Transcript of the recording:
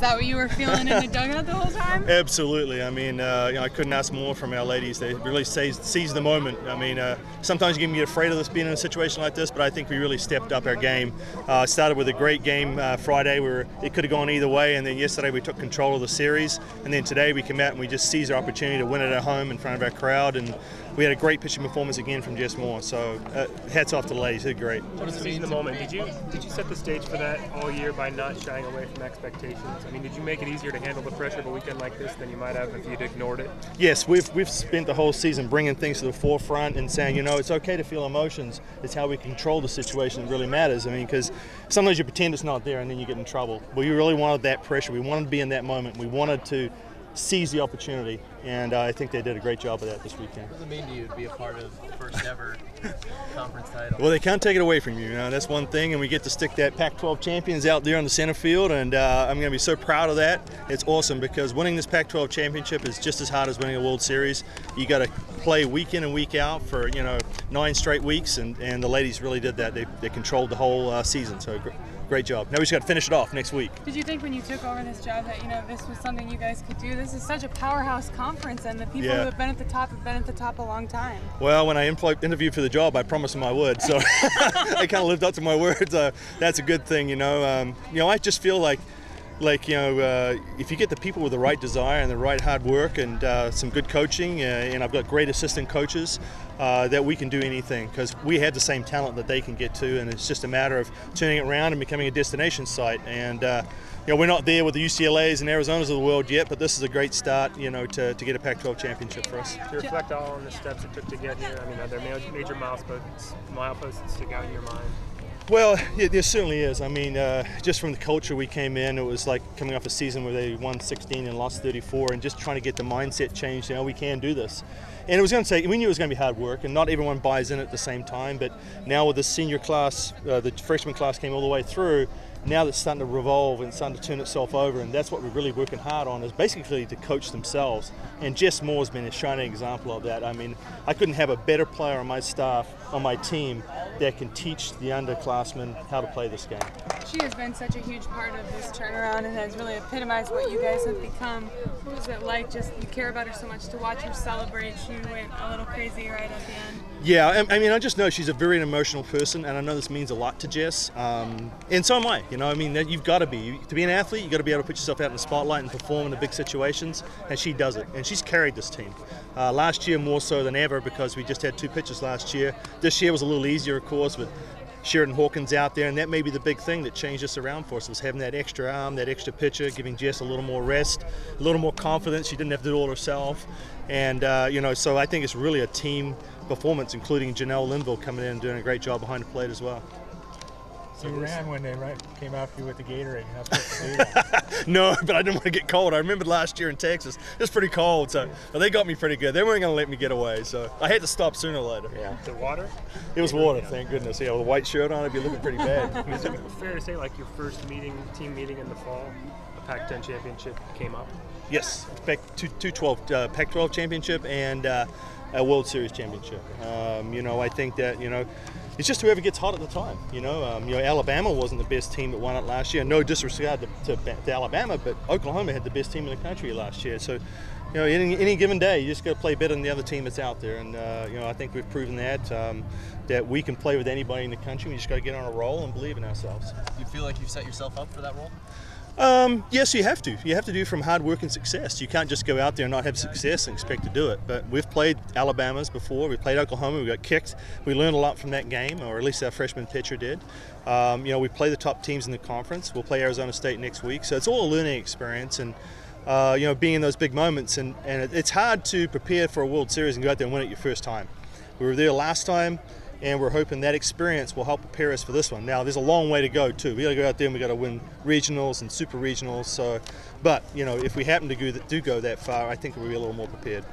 Is that what you were feeling in the dugout the whole time? Absolutely. I mean, uh, you know, I couldn't ask more from our ladies. They really seize, seize the moment. I mean, uh, sometimes you can get afraid of this being in a situation like this, but I think we really stepped up our game. Uh, started with a great game uh, Friday where it could have gone either way, and then yesterday we took control of the series, and then today we came out and we just seized our opportunity to win it at home in front of our crowd, and we had a great pitching performance again from Jess Moore. So uh, hats off to the ladies. They're great. What does it mean the moment? Did you did you set the stage for that all year by not shying away from expectations? I mean, did you make it easier to handle the pressure of a weekend like this than you might have if you'd ignored it? Yes, we've we've spent the whole season bringing things to the forefront and saying, you know, it's okay to feel emotions. It's how we control the situation that really matters. I mean, because sometimes you pretend it's not there and then you get in trouble. We really wanted that pressure. We wanted to be in that moment. We wanted to seize the opportunity, and uh, I think they did a great job of that this weekend. What does it mean to you to be a part of the first ever conference title? Well, they can't take it away from you. you know, that's one thing, and we get to stick that Pac-12 champions out there on the center field, and uh, I'm going to be so proud of that. It's awesome because winning this Pac-12 championship is just as hard as winning a World Series. You got to play week in and week out for you know nine straight weeks, and, and the ladies really did that. They, they controlled the whole uh, season, so great job. Now we just got to finish it off next week. Did you think when you took over this job that you know this was something you guys could do? This is such a powerhouse conference, and the people Yeah. who have been at the top have been at the top a long time. Well, when I interviewed for the job, I promised them I would, so I kind of lived up to my word. Uh, that's a good thing, you know. Um, you know, I just feel like, like you know, uh, if you get the people with the right desire and the right hard work and uh, some good coaching, uh, and I've got great assistant coaches, uh, that we can do anything because we have the same talent that they can get to, and it's just a matter of turning it around and becoming a destination site. And uh, you know, we're not there with the UCLA's and Arizonas of the world yet, but this is a great start, you know, to, to get a Pac-12 championship for us. To reflect all on the steps it took to get here, I mean, are there major, major mileposts, stick out in your mind? Well, there certainly is. I mean, uh, just from the culture we came in, it was like coming off a season where they won 16 and lost 34, and just trying to get the mindset changed. You know, we can do this. And it was going to take. We knew it was going to be hard work, and not everyone buys in at the same time. But now with the senior class, uh, the freshman class came all the way through. Now that's starting to revolve and starting to turn itself over, and that's what we're really working hard on is basically to coach themselves. And Jess Moore's been a shining example of that. I mean, I couldn't have a better player on my staff, on my team, that can teach the underclassmen how to play this game. She has been such a huge part of this turnaround and has really epitomized what you guys have become. What was it like? Just you care about her so much to watch her celebrate. She went a little crazy right at the end. Yeah, I, I mean, I just know she's a very emotional person, and I know this means a lot to Jess. Um, and so am I. You know, I mean, you've got to be to be an athlete. You've got to be able to put yourself out in the spotlight and perform in the big situations, and she does it. And she's carried this team. Uh, last year more so than ever because we just had two pitchers last year. This year was a little easier, of course, with Cheridan Hawkins out there, and that may be the big thing that changed us around for us was having that extra arm, that extra pitcher, giving Jess a little more rest, a little more confidence. She didn't have to do it all herself, and uh, you know, so I think it's really a team performance, including Janelle Lindvall coming in and doing a great job behind the plate as well. You ran when they right, came after you with the Gatorade. You're not supposed to do that. No, but I didn't want to get cold. I remember last year in Texas, it was pretty cold, so but they got me pretty good. They weren't going to let me get away, so I had to stop sooner or later. yeah. The water? It was water, thank goodness. Yeah, with a white shirt on, I'd be looking pretty bad. Is it fair to say, like your first meeting, team meeting in the fall, a Pac-10 championship came up? Yes, Pac 212 uh, Pac-12 championship and uh, a World Series championship. Um, you know, I think that you know. It's just whoever gets hot at the time, you know. Um, you know, Alabama wasn't the best team that won it last year. No disregard to, to, to Alabama, but Oklahoma had the best team in the country last year. So, you know, any, any given day, you just got to play better than the other team that's out there. And uh, you know, I think we've proven that um, that we can play with anybody in the country. We just got to get on a roll and believe in ourselves. You feel like you've set yourself up for that role? Um, yes, you have to. You have to do from hard work and success. You can't just go out there and not have success and expect to do it. But we've played Alabama's before. We played Oklahoma. We got kicked. We learned a lot from that game, or at least our freshman pitcher did. Um, you know, we play the top teams in the conference. We'll play Arizona State next week. So it's all a learning experience and. Uh, you know, being in those big moments, and, and it's hard to prepare for a World Series and go out there and win it your first time. We were there last time, and we're hoping that experience will help prepare us for this one. Now, there's a long way to go too. We got to go out there and we got to win regionals and super regionals. So, but you know, if we happen to go, do go that far, I think we'll be a little more prepared.